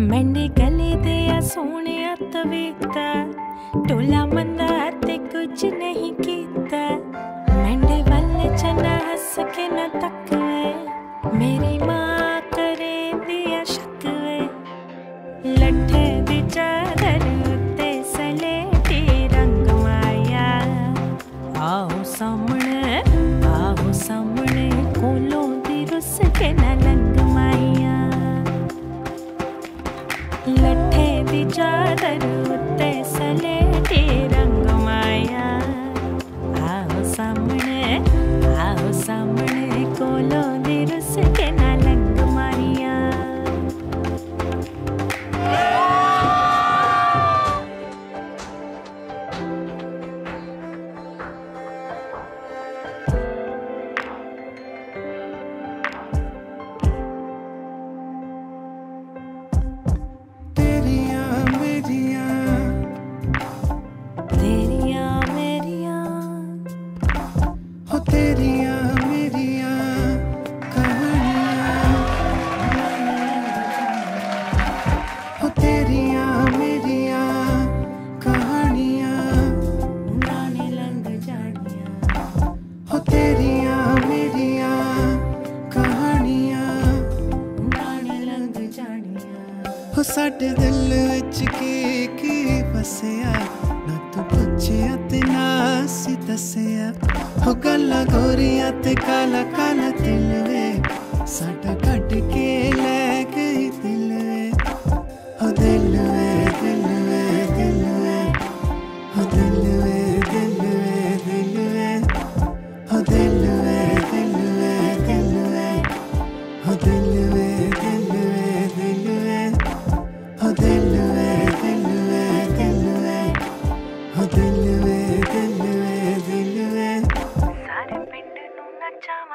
ਮੈਨੇ ਗਲੇ ਦੇ ਆ ਸੋਹਣਿਆ ਤਵੀਤਾ ਟੋਲਾ ਮੰਦਾ ਤੇ ਕੁਝ ਨਹੀਂ ਕੀਤਾ जागरूते सले रङ्ग ਹੋ ਸਾਡੇ ਦਿਲ ਵਿੱਚ ਕੀ ਕੀ ਵਸਿਆ। ਨਾ ਤੂੰ ਪੁੱਛਿਆ ਤੇ ਨਾ ਸੀ ਦੱਸਿਆ। ਹੋ ਗੱਲਾਂ ਗੋਰੀਆਂ ਤੇ ਕਾਲਾ ਕਾਲਾ ਦਿਲ ਵੇ। ਸਾਡਾ ਕੱਢ ਕੇ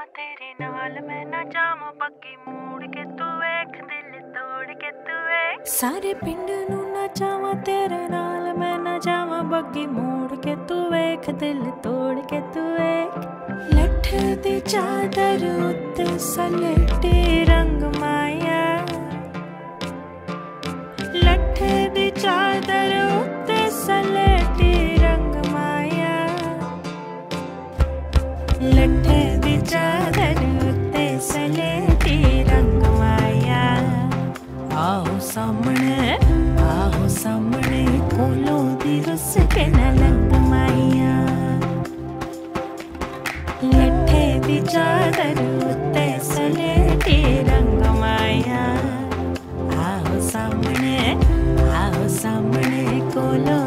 ਨਚਾਵਾਂ ਤੇਰੇ ਨਾਲ ਮੈਂ ਨਾ ਜਾਵਾਂ ਪੱਕੀ ਮੂੜ ਕੇ ਤੂੰ ਵੇਖ, ਦਿਲ ਤੋੜ ਕੇ ਤੂੰ ਵੇਖ। ਸਾਰੇ ਪਿੰਡ ਨੂੰ ਨਾ ਜਾਵਾਂ ਤੇਰੇ ਨਾਲ ਮੈਂ ਨਾ ਜਾਵਾਂ ਬੱਗੀ ਮੂੜ ਕੇ ਤੂੰ ਵੇਖ, ਦਿਲ ਤੋੜ ਕੇ ਤੂੰ ਵੇਖ। ਲੱਠ ਦੀ ਚਾਦਰ ਉੱਤੇ ਸਲੇਟੀ ਰੰਗ ਮਾਇਆ ਸਾਹਮਣੇ ਆਹੋ ਸਾਹਮਣੇ ਕੋਲੋਂ ਦੀ ਰੁੱਸ ਕੇ ਨਾ ਲੰਗ ਮਾਇਆ ਲੱਠੇ ਦੀ ਚਾਦਰ ਉੱਤੇ ਸਲੇਟੀ ਰੰਗ ਮਾਇਆ ਆਹੋ ਸਾਹਮਣੇ ਆਓ ਸਾਹਮਣੇ ਕੋਲੋਂ